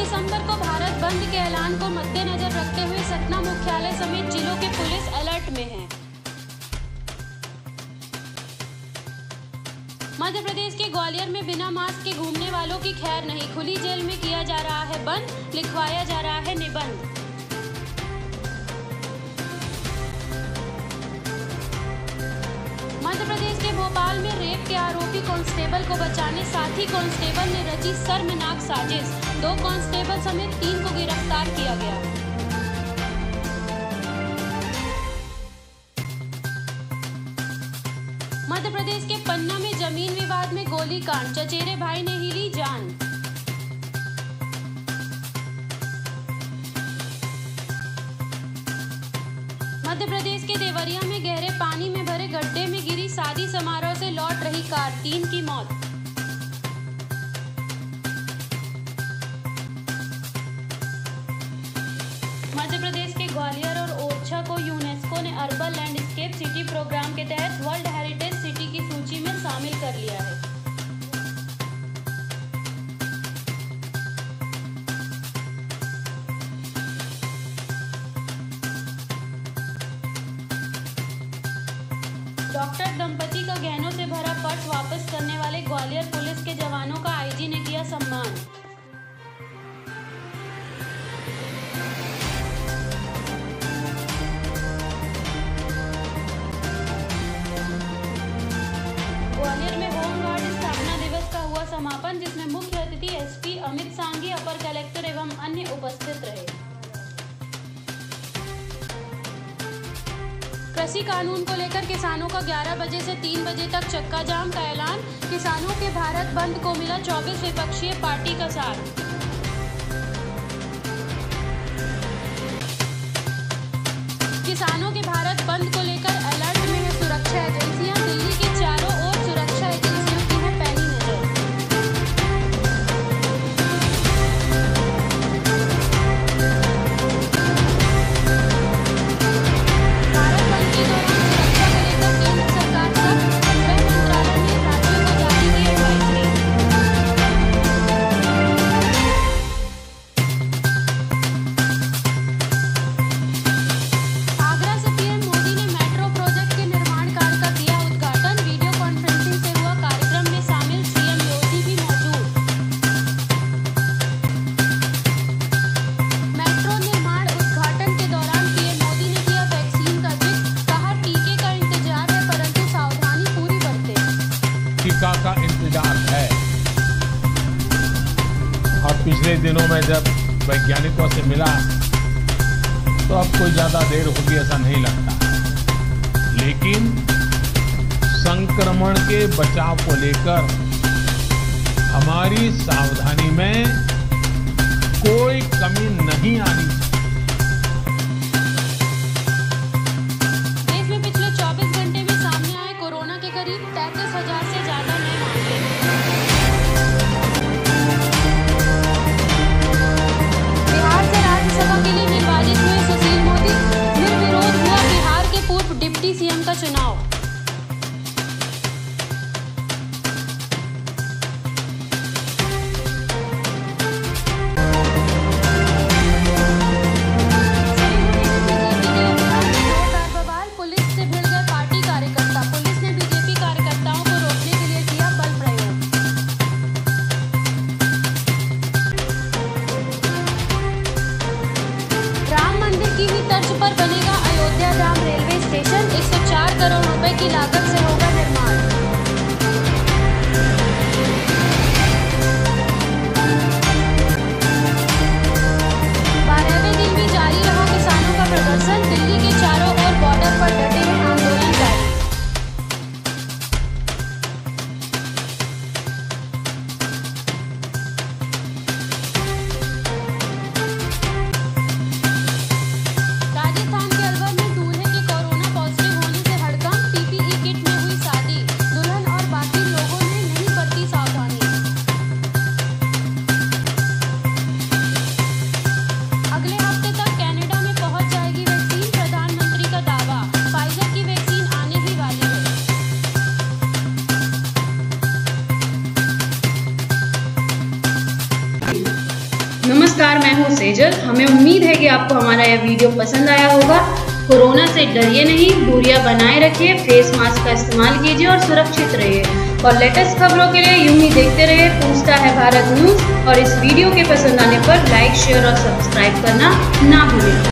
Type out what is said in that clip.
दिसंबर को भारत बंद के ऐलान को मद्देनजर रखते हुए सतना मुख्यालय समेत जिलों के पुलिस अलर्ट में है। मध्य प्रदेश के ग्वालियर में बिना मास्क के घूमने वालों की खैर नहीं, खुली जेल में किया जा रहा है बंद, लिखवाया जा रहा है निबंध। मध्य प्रदेश भोपाल में रेप के आरोपी कांस्टेबल को बचाने, साथी कांस्टेबल ने रची शर्मनाक साजिश। दो कांस्टेबल समेत तीन को गिरफ़्तार किया गया। मध्य प्रदेश के पन्ना में ज़मीन विवाद में गोलीकांड चचेरे भाई ने ही ली जान। मध्य प्रदेश के देवरिया में गहरे यूनेस्को ने अर्बन लैंडस्केप सिटी प्रोग्राम के तहत वर्ल्ड हेरिटेज सिटी की सूची में शामिल कर लिया है। डॉक्टर दंपति कृषि कानून को लेकर किसानों का 11 बजे से 3 बजे तक चक्का जाम का ऐलान। किसानों के भारत बंद को मिला 24 विपक्षीय पार्टी का साथ किसानों के भारत पिछले दिनों में जब वैज्ञानिकों से मिला तो अब कोई ज़्यादा देर होगी ऐसा नहीं लगता। लेकिन संक्रमण के बचाव को लेकर हमारी सावधानी में कोई कमी नहीं आनी चाहिए। पर बनेगा नमस्कार, मैं हूँ सेजल। हमें उम्मीद है कि आपको हमारा यह वीडियो पसंद आया होगा। कोरोना से डरिए नहीं, दूरिया बनाए रखिए, फेस मास्क का इस्तेमाल कीजिए और सुरक्षित रहिए। और लेटेस्ट खबरों के लिए यूँ ही देखते रहिए, पूछता है भारत न्यूज़। और इस वीडियो के पसंद आने पर लाइक, शेयर और सब्सक्राइब करना ना भूलें